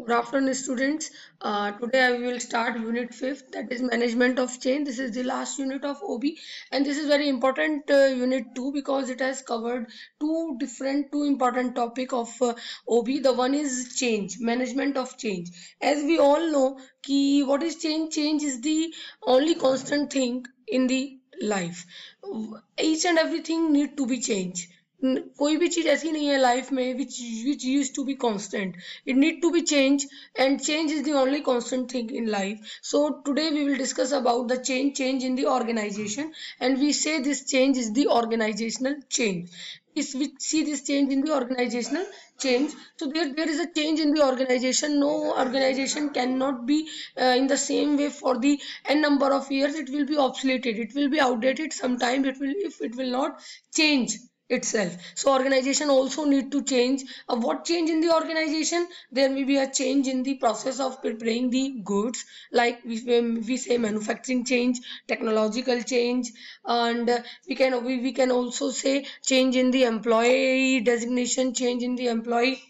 Good afternoon, students. Uh, today I will start unit 5th that is management of change. This is the last unit of OB and this is very important uh, unit 2 because it has covered two different, two important topic of uh, OB. The one is change, management of change. As we all know, ki what is change? Change is the only constant thing in the life. Each and everything need to be changed कोई भी चीज़ ऐसी नहीं है life में which which use to be constant it need to be change and change is the only constant thing in life so today we will discuss about the change change in the organization and we say this change is the organizational change is which see this change in the organizational change so there there is a change in the organization no organization can not be in the same way for the N number of years it will be obsoleted it will be outdated sometime it will if it will not change itself. So organization also need to change. Uh, what change in the organization? There may be a change in the process of preparing the goods. Like we, we say manufacturing change technological change and uh, we can we, we can also say change in the employee designation change in the employee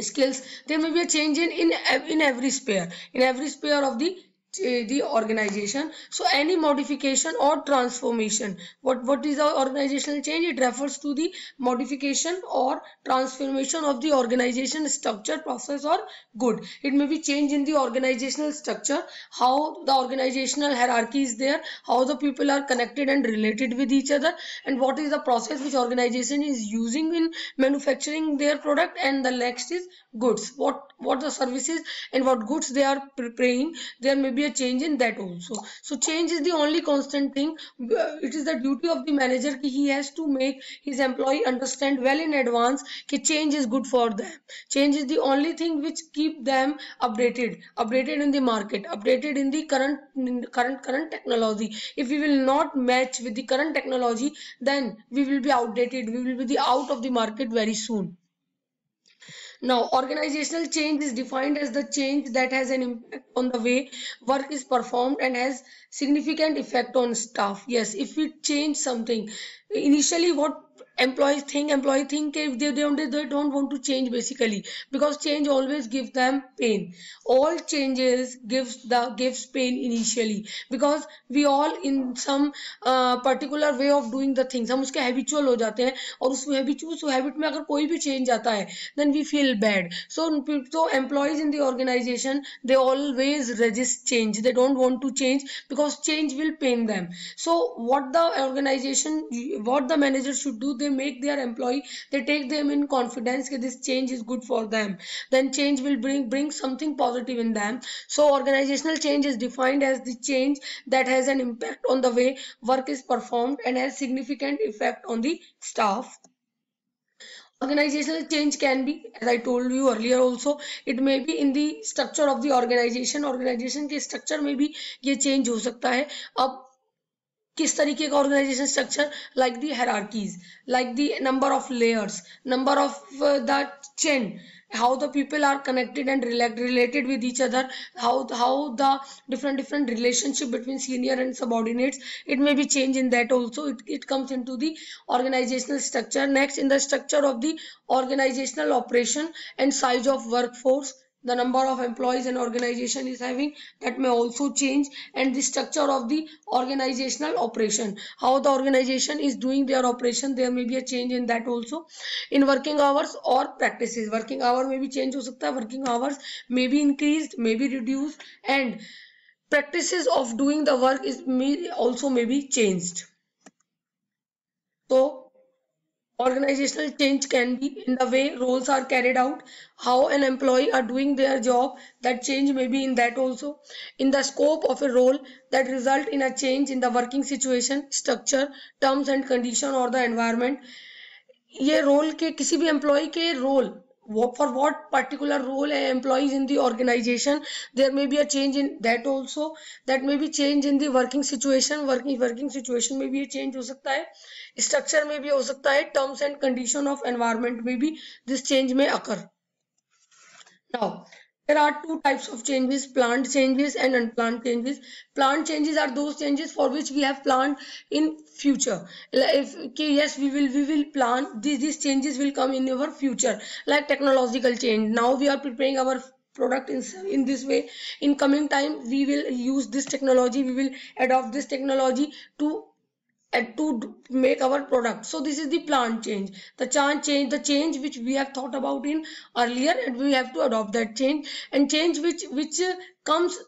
skills. There may be a change in in in every sphere. In every sphere of the Uh, the organization. So any modification or transformation what what is the organizational change? It refers to the modification or transformation of the organization structure process or good. It may be change in the organizational structure how the organizational hierarchy is there how the people are connected and related with each other and what is the process which organization is using in manufacturing their product and the next is goods. What what the services and what goods they are preparing there may be a change in that also. So change is the only constant thing. Uh, it is the duty of the manager ki he has to make his employee understand well in advance ki change is good for them. Change is the only thing which keep them updated updated in the market updated in the current current current technology. If we will not match with the current technology then we will be outdated. We will be the out of the market very soon now, organizational change is defined as the change that has an impact on the way work is performed and has significant effect on staff. Yes, if we change something, initially what employees think employee think if they don't they don't want to change basically because change always gives them pain all changes gives the gives pain initially because we all in some uh, particular way of doing the things हम उसके habitual हो जाते हैं और उस habitual habit में अगर कोई भी change आता है then we feel bad so so employees in the organization they always resist change they don't want to change because change will pain them so what the organization what the manager should do they they make their employee they take them in confidence that this change is good for them then change will bring bring something positive in them so organizational change is defined as the change that has an impact on the way work is performed and has significant effect on the staff organizational change can be as i told you earlier also it may be in the structure of the organization organization के structure में भी ये change हो सकता है अब किस तरीके का organization structure like the hierarchies like the number of layers number of the chain how the people are connected and related with each other how how the different different relationship between senior and subordinates it may be change in that also it it comes in to the organizational structure next in the structure of the organizational operation and size of work force the number of employees an organization is having that may also change and the structure of the organizational operation. How the organization is doing their operation there may be a change in that also. In working hours or practices working hour may be change ho sakta working hours may be increased may be reduced and practices of doing the work is may also may be changed. So Organizational change can be in the way roles are carried out, how an employee are doing their job, that change may be in that also. In the scope of a role that result in a change in the working situation, structure, terms and condition or the environment. ये role के किसी भी employee के role for what particular role employees in the organization there may be a change in that also that may be change in the working situation working working situation may be a change हो सकता है structure में भी हो सकता है terms and condition of environment में भी this change may occur now there are two types of changes planned changes and unplanned changes. Planned changes are those changes for which we have planned in future. If okay, yes we will we will plan these, these changes will come in our future like technological change. Now we are preparing our product in, in this way. In coming time we will use this technology we will adopt this technology to to make our product. So this is the plan change. The change change the change which we have thought about in earlier and we have to adopt that change. And change which which uh, comes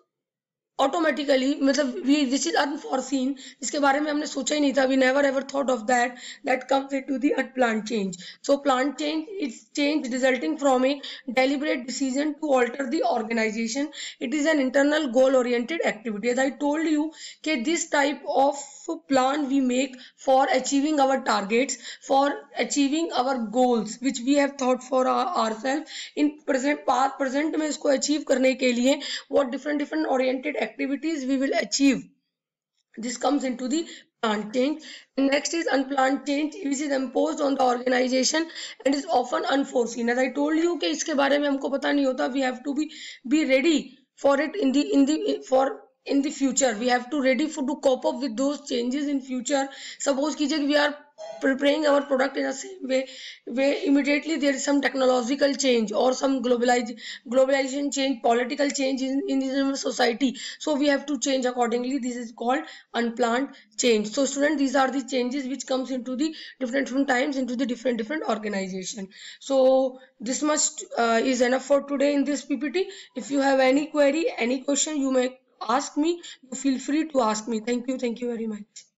automatically मतलब we this is unforeseen जिसके बारे में हमने सोचा ही नहीं था. We never ever thought of that that comes it to the at planned change so planned change is change resulting from a deliberate decision to alter the organization it is an internal goal oriented activity I told you के this type of plan we make for achieving our targets for achieving our goals which we have thought for our self in present part present में इसको achieve करने के लिए what different different oriented activities we will achieve this comes into the plant change next is unplanned change which is imposed on the organization and is often unforeseen as i told you कि इसके बारे में हमको पता नहीं होता we have to be be ready for it in the in the for in the future we have to ready for to cope up with those changes in future suppose कीजिए we are preparing our product in a same way where immediately there is some technological change or some globalize, globalization change political change in, in the society. So we have to change accordingly. This is called unplanned change. So student these are the changes which comes into the different different times into the different different organization. So this much uh, is enough for today in this ppt if you have any query any question you may ask me you feel free to ask me. Thank you. Thank you very much